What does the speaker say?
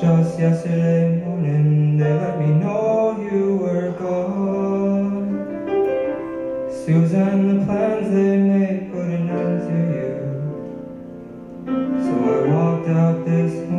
Just yesterday morning they let me know you were gone. Susan, the plans they made put an end to you. So I walked out this morning